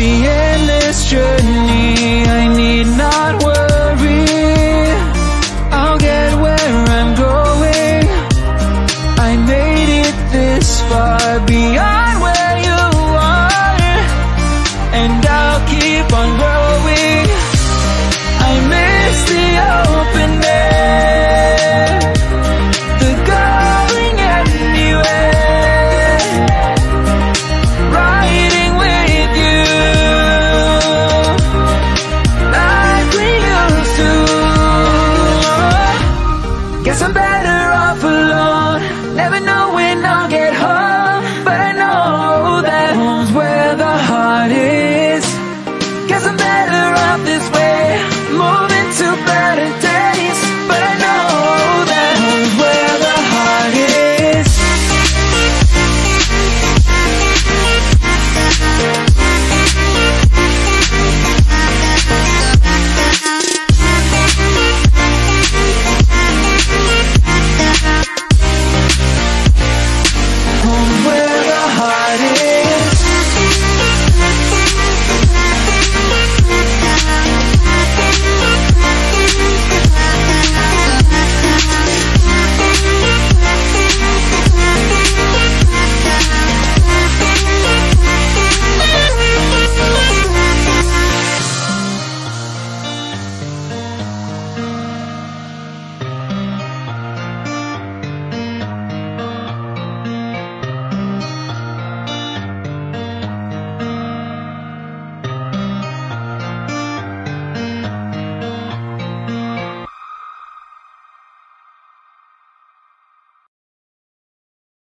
Yeah.